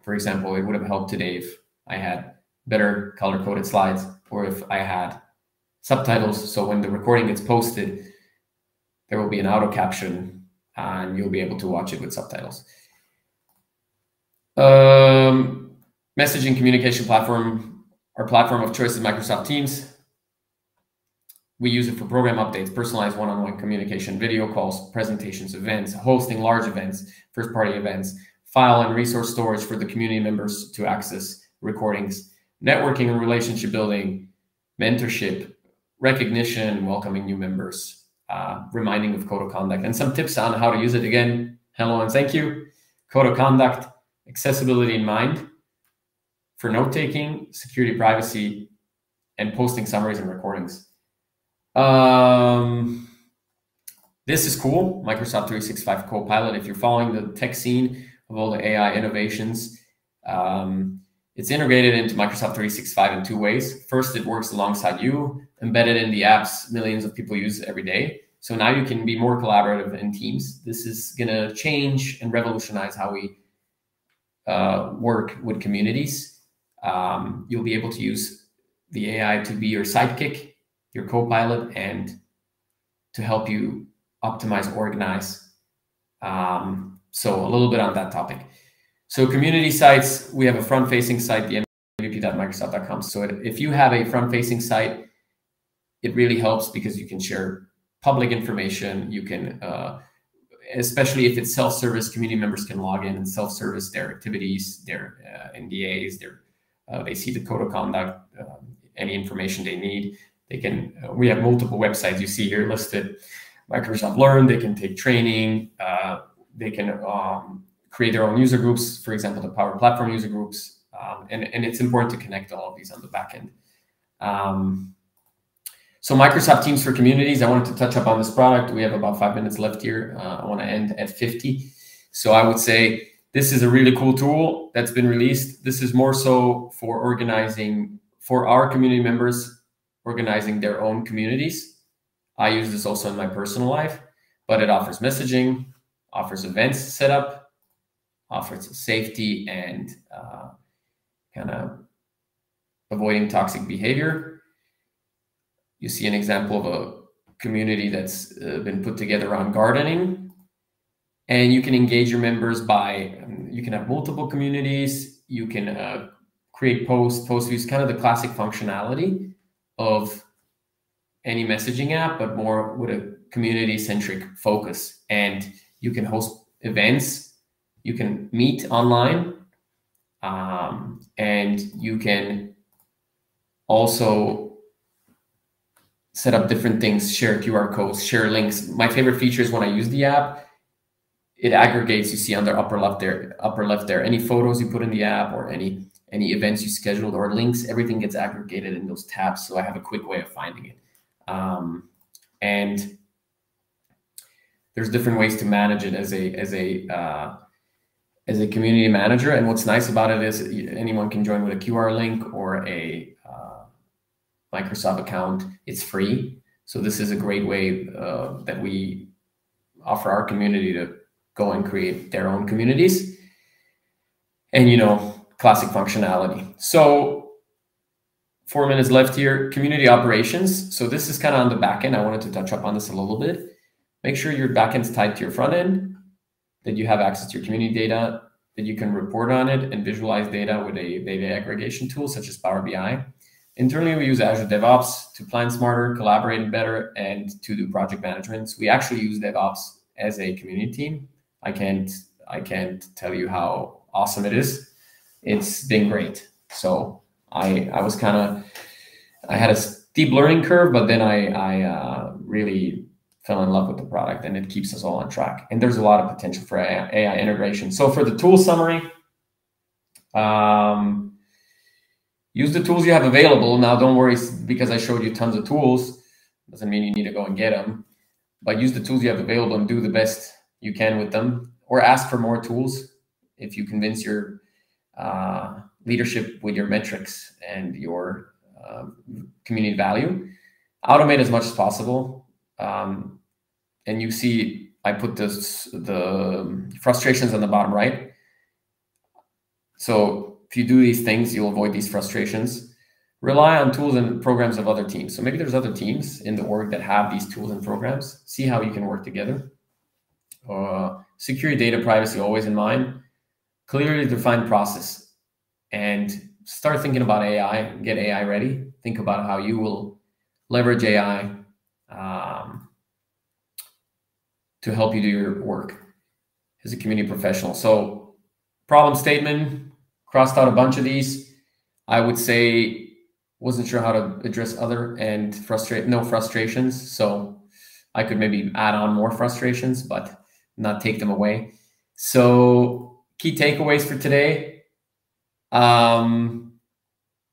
For example, it would have helped today if I had better color coded slides or if I had subtitles. So when the recording gets posted, there will be an auto caption and you'll be able to watch it with subtitles. Um, messaging communication platform, our platform of choice is Microsoft Teams. We use it for program updates, personalized one-on-one communication, video calls, presentations, events, hosting large events, first-party events, file and resource storage for the community members to access recordings, networking and relationship building, mentorship, recognition, welcoming new members, uh, reminding of code of conduct, and some tips on how to use it. Again, hello and thank you. Code of conduct, accessibility in mind for note taking, security, privacy, and posting summaries and recordings. Um, this is cool, Microsoft 365 Copilot. If you're following the tech scene of all the AI innovations, um, it's integrated into Microsoft 365 in two ways. First, it works alongside you, embedded in the apps millions of people use every day. So now you can be more collaborative in teams. This is going to change and revolutionize how we uh, work with communities. Um, you'll be able to use the AI to be your sidekick, your co-pilot, and to help you optimize, organize. Um, so a little bit on that topic. So community sites, we have a front-facing site, the mvp.microsoft.com. So if you have a front-facing site, it really helps because you can share public information. You can, uh, especially if it's self-service, community members can log in and self-service their activities, their uh, NDAs, their uh, they see the code of conduct, um, any information they need. They can. Uh, we have multiple websites you see here listed. Microsoft Learn. They can take training. Uh, they can um, create their own user groups. For example, the Power Platform user groups. Um, and, and it's important to connect all of these on the back end. Um, so Microsoft Teams for Communities, I wanted to touch up on this product. We have about five minutes left here. Uh, I want to end at 50. So I would say this is a really cool tool that's been released. This is more so for organizing, for our community members, organizing their own communities. I use this also in my personal life, but it offers messaging, offers events setup, offers safety and uh, kind of avoiding toxic behavior. You see an example of a community that's uh, been put together around gardening. And you can engage your members by, um, you can have multiple communities. You can uh, create posts, post views, kind of the classic functionality of any messaging app, but more with a community centric focus. And you can host events, you can meet online, um, and you can also set up different things, share QR codes, share links. My favorite feature is when I use the app, it aggregates, you see on the upper left there, upper left there, any photos you put in the app or any any events you scheduled or links, everything gets aggregated in those tabs. So I have a quick way of finding it. Um, and there's different ways to manage it as a as a uh, as a community manager. And what's nice about it is anyone can join with a QR link or a uh, Microsoft account. It's free. So this is a great way uh, that we offer our community to go and create their own communities. And you know, classic functionality. So four minutes left here. Community operations. So this is kind of on the back end. I wanted to touch up on this a little bit. Make sure your backend's tied to your front end that you have access to your community data, that you can report on it and visualize data with a data aggregation tool such as Power BI. Internally, we use Azure DevOps to plan smarter, collaborate better, and to do project management. We actually use DevOps as a community team. I can't I can't tell you how awesome it is. It's been great. So I I was kind of I had a steep learning curve, but then I I uh, really fell in love with the product and it keeps us all on track. And there's a lot of potential for AI, AI integration. So for the tool summary, um, use the tools you have available. Now, don't worry because I showed you tons of tools. Doesn't mean you need to go and get them, but use the tools you have available and do the best you can with them or ask for more tools if you convince your uh, leadership with your metrics and your uh, community value. Automate as much as possible um, and you see, I put this the frustrations on the bottom right. So if you do these things, you'll avoid these frustrations. Rely on tools and programs of other teams. So maybe there's other teams in the org that have these tools and programs. See how you can work together. Uh, data privacy always in mind. Clearly defined process, and start thinking about AI. Get AI ready. Think about how you will leverage AI um, to help you do your work as a community professional. So, problem statement, crossed out a bunch of these. I would say wasn't sure how to address other and frustrate no frustrations. So I could maybe add on more frustrations, but not take them away. So key takeaways for today. Um,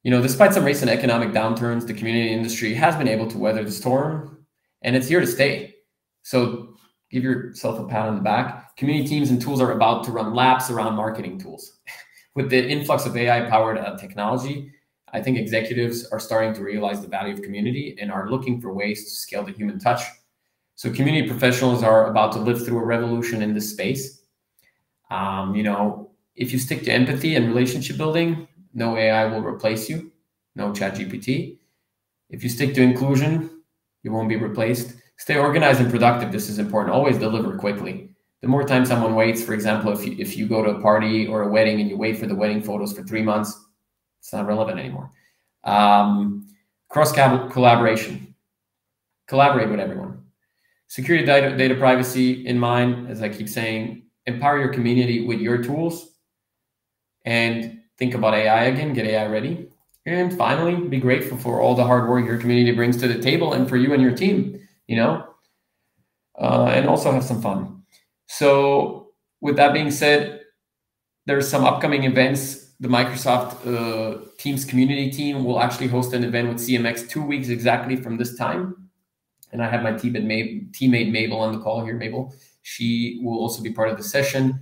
you know, despite some recent economic downturns, the community industry has been able to weather the storm and it's here to stay. So give yourself a pat on the back. Community teams and tools are about to run laps around marketing tools. With the influx of AI powered uh, technology, I think executives are starting to realize the value of community and are looking for ways to scale the human touch. So community professionals are about to live through a revolution in this space. Um, you know, if you stick to empathy and relationship building, no AI will replace you, no chat GPT. If you stick to inclusion, you won't be replaced. Stay organized and productive. This is important. Always deliver quickly. The more time someone waits, for example, if you, if you go to a party or a wedding and you wait for the wedding photos for three months, it's not relevant anymore. Um, cross collaboration. collaborate with everyone. Security data, data privacy in mind, as I keep saying, empower your community with your tools and think about AI again, get AI ready. And finally, be grateful for all the hard work your community brings to the table and for you and your team, you know, uh, and also have some fun. So, with that being said, there's some upcoming events. The Microsoft uh, Teams community team will actually host an event with CMX two weeks exactly from this time. And I have my teammate, teammate Mabel on the call here. Mabel, she will also be part of the session.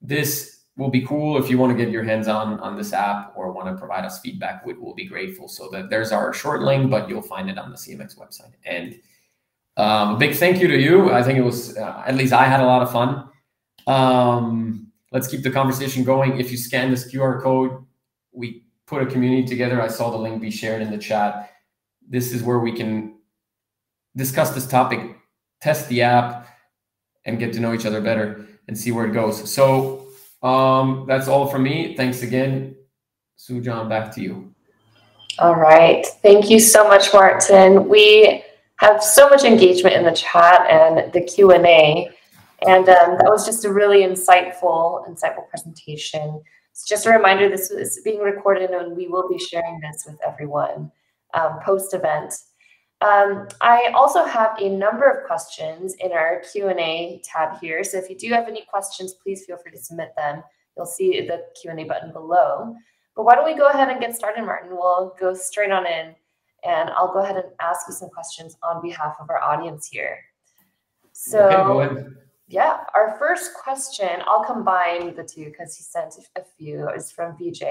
This will be cool if you want to get your hands on on this app or want to provide us feedback. We will be grateful. So that there's our short link, but you'll find it on the CMX website. And um, big thank you to you. I think it was uh, at least I had a lot of fun. Um, let's keep the conversation going. If you scan this QR code, we put a community together. I saw the link be shared in the chat. This is where we can discuss this topic, test the app, and get to know each other better and see where it goes. So um, that's all from me. Thanks again. SueJean, back to you. All right. Thank you so much, Martin. We have so much engagement in the chat and the Q&A. And um, that was just a really insightful, insightful presentation. It's just a reminder this is being recorded and we will be sharing this with everyone um, post-event. Um, I also have a number of questions in our Q&A tab here. So if you do have any questions, please feel free to submit them. You'll see the Q&A button below. But why don't we go ahead and get started, Martin? We'll go straight on in and I'll go ahead and ask you some questions on behalf of our audience here. So okay, yeah, our first question, I'll combine the two because he sent a few, is from VJ.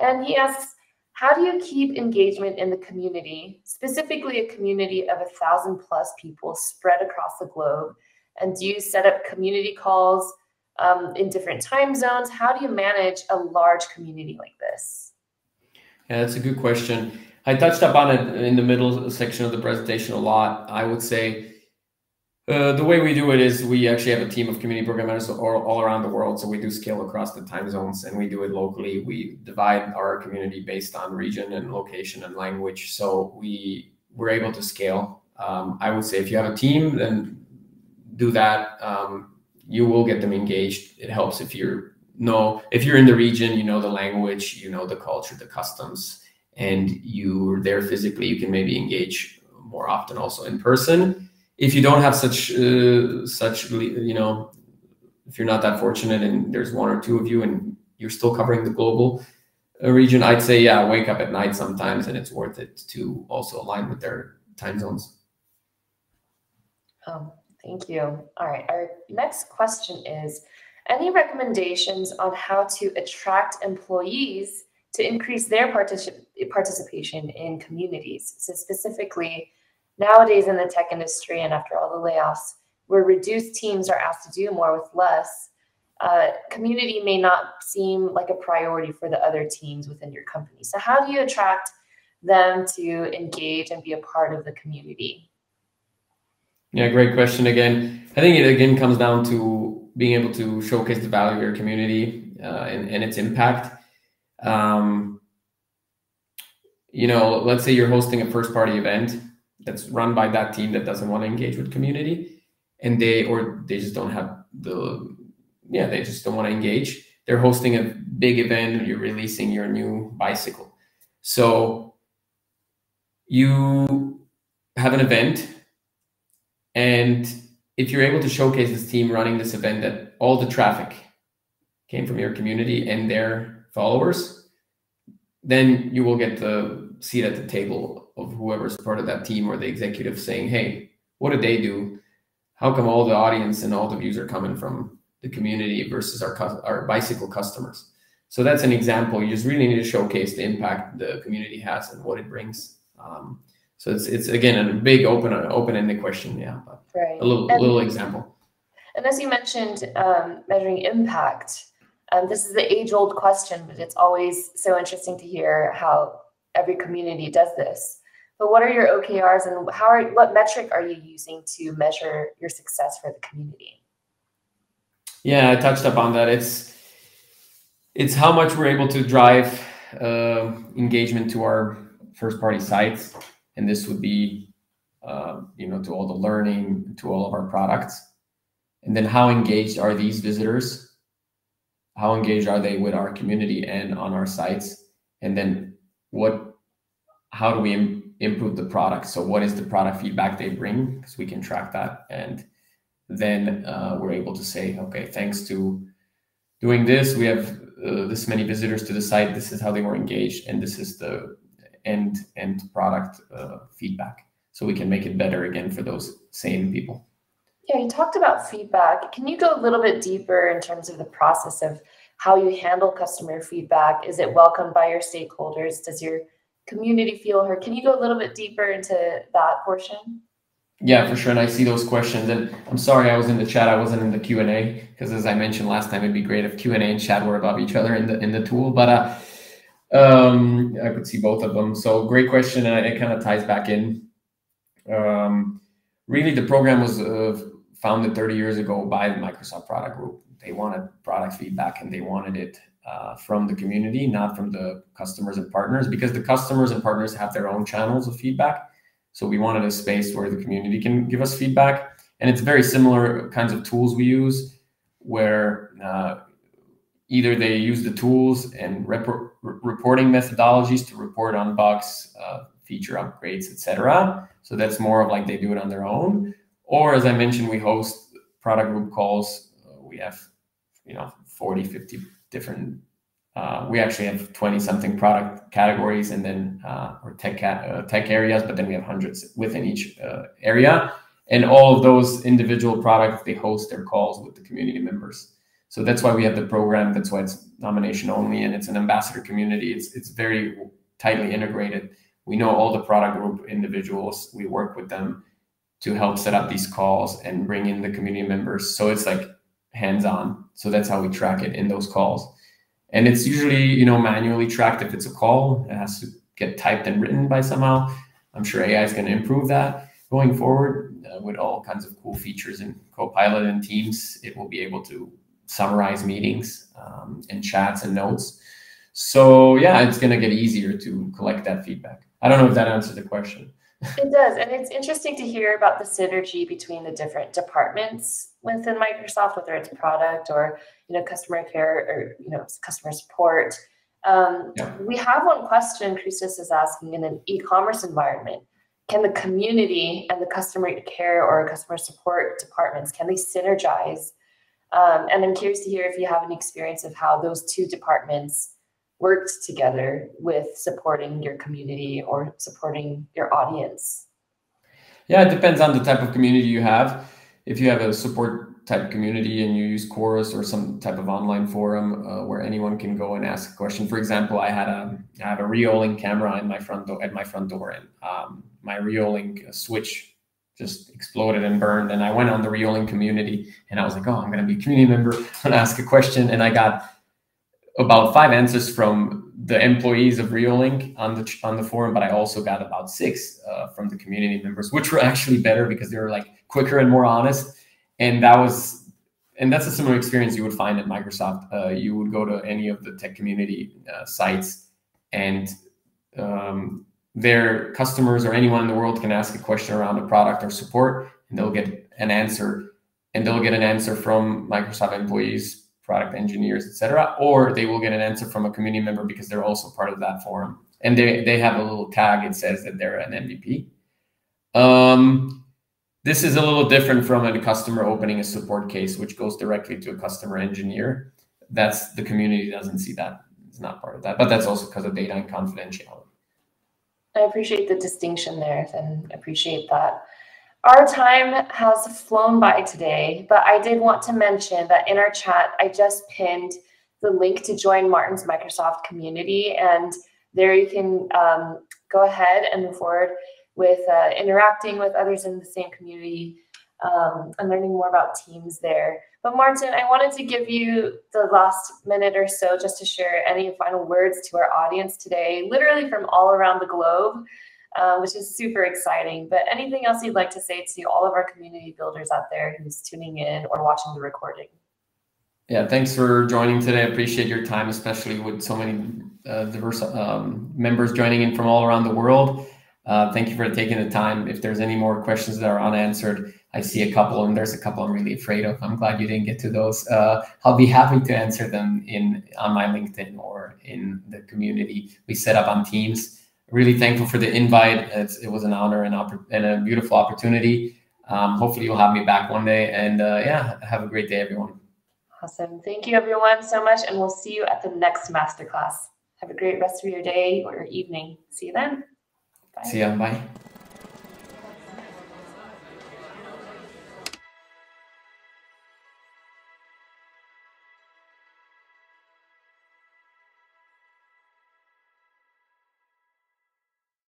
And he asks, how do you keep engagement in the community, specifically a community of a thousand plus people spread across the globe? And do you set up community calls um, in different time zones? How do you manage a large community like this? Yeah, that's a good question. I touched upon it in the middle section of the presentation a lot. I would say uh, the way we do it is we actually have a team of community program managers all, all around the world. So we do scale across the time zones and we do it locally. We divide our community based on region and location and language. So we we're able to scale. Um, I would say if you have a team, then do that. Um, you will get them engaged. It helps if you're know if you're in the region, you know the language, you know the culture, the customs, and you're there physically. You can maybe engage more often also in person if you don't have such uh, such you know if you're not that fortunate and there's one or two of you and you're still covering the global uh, region i'd say yeah wake up at night sometimes and it's worth it to also align with their time zones. Oh thank you. All right our next question is any recommendations on how to attract employees to increase their particip- participation in communities? So specifically nowadays in the tech industry and after all the layoffs, where reduced teams are asked to do more with less, uh, community may not seem like a priority for the other teams within your company. So, how do you attract them to engage and be a part of the community? Yeah, great question again. I think it again comes down to being able to showcase the value of your community uh, and, and, its impact. Um, you know, let's say you're hosting a first party event that's run by that team that doesn't want to engage with community and they or they just don't have the yeah they just don't want to engage. They're hosting a big event you're releasing your new bicycle. So you have an event and if you're able to showcase this team running this event that all the traffic came from your community and their followers then you will get the seat at the table of whoever's part of that team or the executive saying, hey, what did they do? How come all the audience and all the views are coming from the community versus our, our bicycle customers? So that's an example. You just really need to showcase the impact the community has and what it brings. Um, so it's it's again a big open open ended question. Yeah, right. a little and, little example. And as you mentioned, um, measuring impact. Um, this is the age old question, but it's always so interesting to hear how every community does this. But what are your OKRs and how are what metric are you using to measure your success for the community? Yeah, I touched upon that. It's it's how much we're able to drive uh, engagement to our first party sites, and this would be uh, you know, to all the learning, to all of our products, and then how engaged are these visitors? How engaged are they with our community and on our sites? And then what? How do we improve the product? So what is the product feedback they bring? Because we can track that, and then uh, we're able to say, okay, thanks to doing this, we have uh, this many visitors to the site. This is how they were engaged, and this is the end end product uh, feedback. So we can make it better again for those same people. Yeah, you talked about feedback. Can you go a little bit deeper in terms of the process of how you handle customer feedback? Is it welcomed by your stakeholders? Does your community feel heard? Can you go a little bit deeper into that portion? Yeah, for sure. And I see those questions. And I'm sorry I was in the chat. I wasn't in the Q and A because, as I mentioned last time, it'd be great if Q and A and chat were above each other in the in the tool. But uh, um, I could see both of them. So great question, and it kind of ties back in. Um, really, the program was uh, founded 30 years ago by the Microsoft Product Group. They wanted product feedback, and they wanted it uh, from the community, not from the customers and partners, because the customers and partners have their own channels of feedback so we wanted a space where the community can give us feedback. And it's very similar kinds of tools we use where uh, either they use the tools and rep- reporting methodologies to report on bugs, uh, feature upgrades, etc. So that's more of like they do it on their own. Or as I mentioned, we host product group calls. Uh, we have, you know, 40, 50 different uh, we actually have 20 something product categories and then uh, or tech uh, tech areas but then we have hundreds within each uh, area. And all of those individual products they host their calls with the community members. So that's why we have the program that's why it's nomination only and it's an ambassador community. It's it's very tightly integrated. We know all the product group individuals we work with them to help set up these calls and bring in the community members. So it's like hands on so that's how we track it in those calls. And it's usually you know manually tracked. If it's a call it has to get typed and written by somehow. I'm sure ai is going to improve that. Going forward uh, with all kinds of cool features in copilot and teams it will be able to summarize meetings um, and chats and notes. So yeah it's going to get easier to collect that feedback. I don't know if that answers the question it does. And it's interesting to hear about the synergy between the different departments within Microsoft, whether it's product or, you know, customer care or, you know, customer support. Um, yeah. We have one question Christos is asking in an e-commerce environment. Can the community and the customer care or customer support departments, can they synergize? Um, and I'm curious to hear if you have any experience of how those two departments worked together with supporting your community or supporting your audience? Yeah, it depends on the type of community you have. If you have a support type community and you use Chorus or some type of online forum uh, where anyone can go and ask a question. For example, I had a I have a Reolink camera in my front door at my front door, and um, my Reolink switch just exploded and burned. And I went on the Reolink community, and I was like, "Oh, I'm going to be a community member and ask a question." And I got about five answers from the employees of Reolink on the on the forum, but I also got about six uh, from the community members, which were actually better because they were like quicker and more honest. And that was, and that's a similar experience you would find at Microsoft. Uh, you would go to any of the tech community uh, sites, and um, their customers or anyone in the world can ask a question around a product or support, and they'll get an answer, and they'll get an answer from Microsoft employees product engineers, etc., or they will get an answer from a community member because they're also part of that forum. And they, they have a little tag, it says that they're an MVP. Um, this is a little different from a customer opening a support case, which goes directly to a customer engineer. That's the community doesn't see that. It's not part of that, but that's also because of data and confidentiality. I appreciate the distinction there and appreciate that. Our time has flown by today, but I did want to mention that in our chat, I just pinned the link to join Martin's Microsoft community. And there you can um, go ahead and move forward with uh, interacting with others in the same community um, and learning more about teams there. But Martin, I wanted to give you the last minute or so just to share any final words to our audience today, literally from all around the globe uh, which is super exciting. But anything else you'd like to say to all of our community builders out there who's tuning in or watching the recording? Yeah, thanks for joining today. I appreciate your time, especially with so many uh, diverse um, members joining in from all around the world. Uh, thank you for taking the time. If there's any more questions that are unanswered, I see a couple, and there's a couple I'm really afraid of. I'm glad you didn't get to those. Uh, I'll be happy to answer them in on my LinkedIn or in the community we set up on Teams. Really thankful for the invite. It's, it was an honor and, and a beautiful opportunity. Um, hopefully, you'll have me back one day. And uh, yeah, have a great day, everyone. Awesome. Thank you, everyone, so much. And we'll see you at the next masterclass. Have a great rest of your day or your evening. See you then. Bye. See ya. Bye.